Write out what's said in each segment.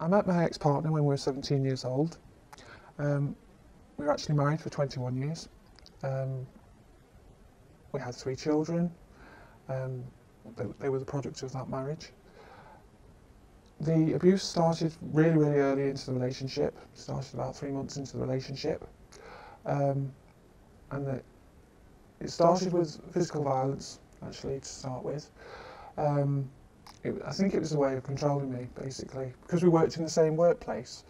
I met my ex-partner when we were 17 years old. Um, we were actually married for 21 years. Um, we had three children. Um, they, they were the product of that marriage. The abuse started really, really early into the relationship. It Started about three months into the relationship, um, and the, it started with physical violence, actually, to start with. Um, it, I think it was a way of controlling me, basically, because we worked in the same workplace.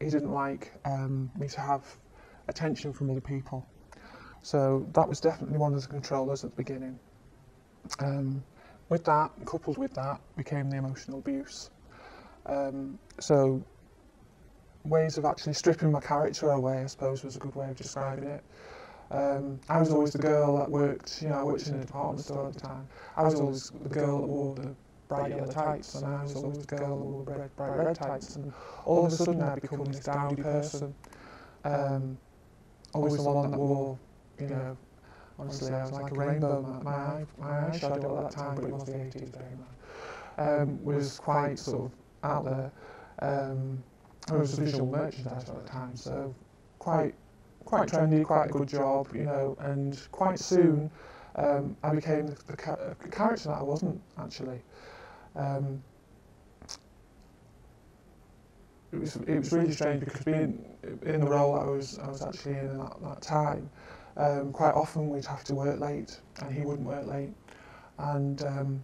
He didn't like um, me to have attention from other people. So that was definitely one of the controllers at the beginning. Um, with that, coupled with that, became the emotional abuse. Um, so ways of actually stripping my character away, I suppose, was a good way of describing it. Um, I was always the girl that worked, you know, I worked in a department store at the time. I was always the girl that wore the bright yellow tights, and I was always the girl that wore bright, bright red tights. And all of a sudden, I'd become this dowdy person. Um, always the one that wore, you know, honestly, I was like a rainbow. My, my, eye, my eyeshadow at that time, but it was the 80s, very much, um, was quite sort of out there. Um, I was a visual merchandiser at the time, so quite quite trendy, quite a good job, you know, and quite soon um, I became the, the ca character that I wasn't actually. Um, it was it was really strange because being in the role I was I was actually in at that, time, um, quite often we'd have to work late and he wouldn't work late, and um,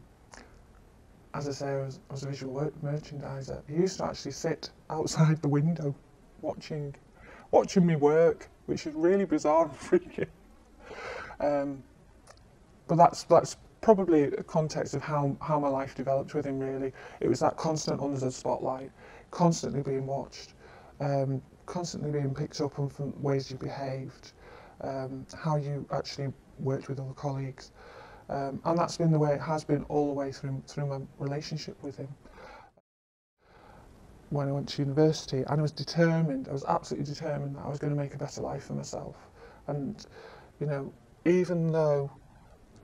as I say, I was, I was a visual work merchandiser. He used to actually sit outside the window, watching, watching me work, which is really bizarre and freaky. Um, but that's that's probably a context of how, how my life developed with him really. It was that constant under the spotlight, constantly being watched, um, constantly being picked up on from ways you behaved, um, how you actually worked with other colleagues. Um, and that's been the way it has been all the way through, through my relationship with him. When I went to university, and I was determined, I was absolutely determined that I was going to make a better life for myself. And, you know, even though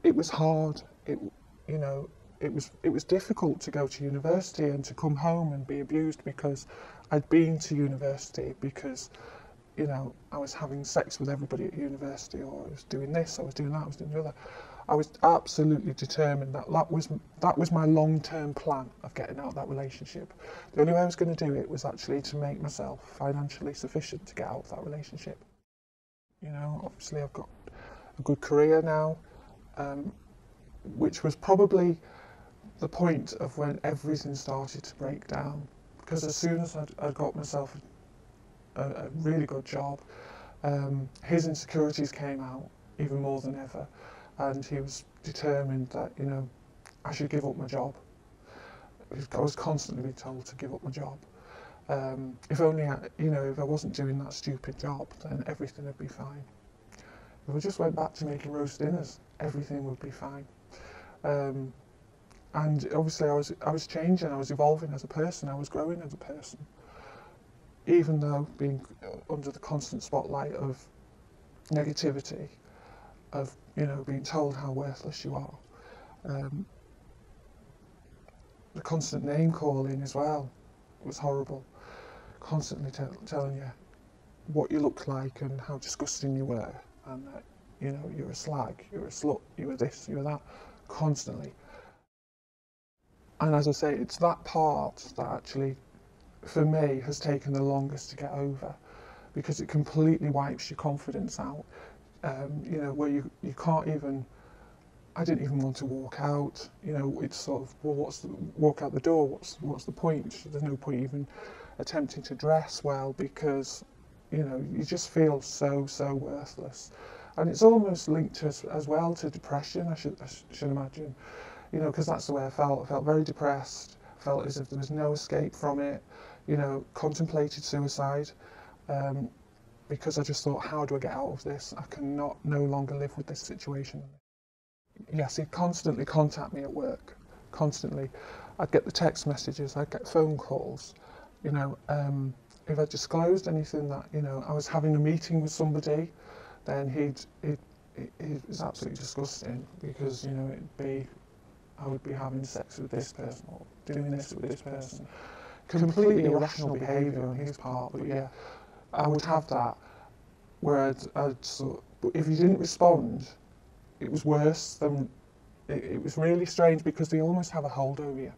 it was hard, it, you know, it was, it was difficult to go to university and to come home and be abused because I'd been to university because, you know, I was having sex with everybody at university or I was doing this, I was doing that, I was doing the other. I was absolutely determined that that was that was my long-term plan of getting out of that relationship. The only way I was going to do it was actually to make myself financially sufficient to get out of that relationship. You know, obviously I've got a good career now, um, which was probably the point of when everything started to break down. Because as soon as I'd, I'd got myself a, a, really good job, um, his insecurities came out even more than ever and he was determined that, you know, I should give up my job. I was constantly being told to give up my job. Um, if only, I, you know, if I wasn't doing that stupid job, then everything would be fine. If I just went back to making roast dinners, everything would be fine. Um, and obviously I was, I was changing, I was evolving as a person, I was growing as a person. Even though being under the constant spotlight of negativity, of you know being told how worthless you are. Um, the constant name calling as well was horrible. Constantly telling you what you looked like and how disgusting you were, and that you know you're a slag, you're a slut, you were this, you were that, constantly. And as I say, it's that part that actually, for me, has taken the longest to get over, because it completely wipes your confidence out um, you know, where you, you can't even, I didn't even want to walk out, you know, it's sort of, well, what's the, walk out the door, what's, what's the point? There's no point even attempting to dress well because, you know, you just feel so, so worthless. And it's almost linked to, as well to depression, I should, I should imagine, you know, because that's the way I felt. I felt very depressed, felt as if there was no escape from it, you know, contemplated suicide. Um, because I just thought, how do I get out of this? I cannot no longer live with this situation. Yes, he'd constantly contact me at work, constantly. I'd get the text messages, I'd get phone calls. You know, um, if I disclosed anything that, you know, I was having a meeting with somebody, then he'd, he'd, it was absolutely disgusting because, you know, it'd be, I would be having sex with this person or doing this with this person. completely irrational behaviour on his part, but yeah, I would have that. Where I'd, I'd sort but if he didn't respond, it was worse than, it, it was really strange because they almost have a hold over you.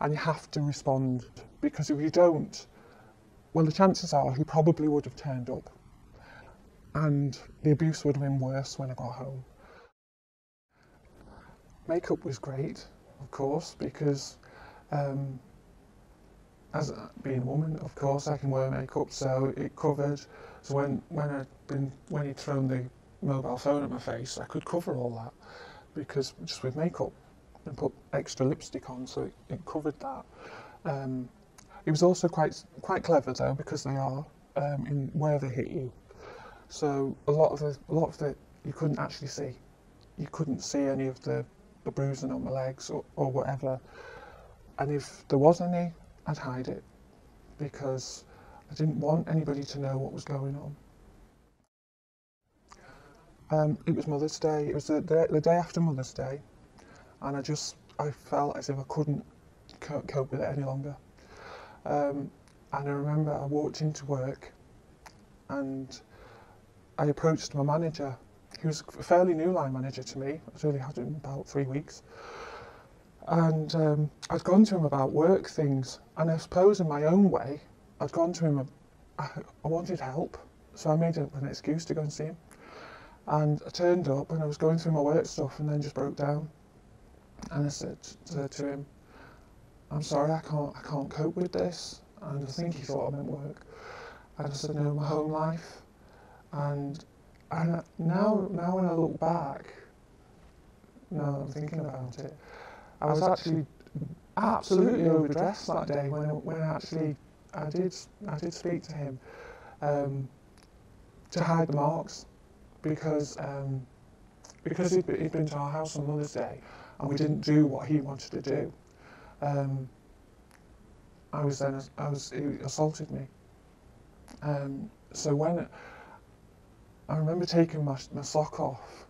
And you have to respond because if you don't, well, the chances are he probably would have turned up. And the abuse would have been worse when I got home. Makeup was great, of course, because um, as being a woman, of course, I can wear makeup, so it covered. So when when I'd been when he'd thrown the mobile phone at my face, I could cover all that because just with makeup and put extra lipstick on, so it, it covered that. Um, it was also quite quite clever though because they are um, in where they hit you. So a lot of the a lot of the you couldn't actually see. You couldn't see any of the, the bruising on my legs or, or whatever. And if there was any, I'd hide it because I didn't want anybody to know what was going on. Um, it was Mother's Day. It was the, the, the, day after Mother's Day, and I just I felt as if I couldn't cope with it any longer. Um, and I remember I walked into work, and I approached my manager. He was a fairly new line manager to me. I'd only had him about three weeks, and um, I'd gone to him about work things, and I suppose in my own way, I'd gone to him. I, I wanted help, so I made an excuse to go and see him. And I turned up and I was going through my work stuff and then just broke down. And I said, said to him, I'm sorry, I can't, I can't cope with this. And I think he thought I meant work. And I said, no, my home life. And, and now, now when I look back, now I'm thinking about it, I was actually absolutely overdressed that day when, when actually I did, I did speak to him um, to hide the marks because um, because he'd, he'd been to our house on Mother's Day and we didn't do what he wanted to do. Um, I was then I was he assaulted me. Um, so when I remember taking my, my sock off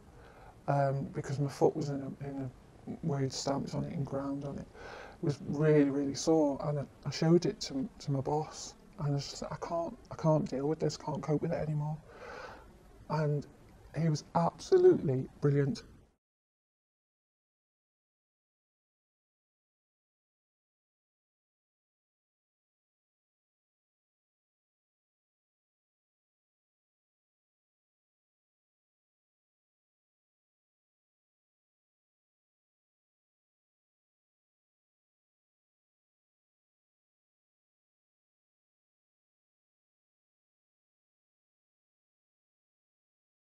um, because my foot was in a, in a he'd stamped on it and ground on it. It was really really sore, and I, I showed it to to my boss, and I just I can't I can't deal with this, can't cope with it anymore. And he was absolutely brilliant.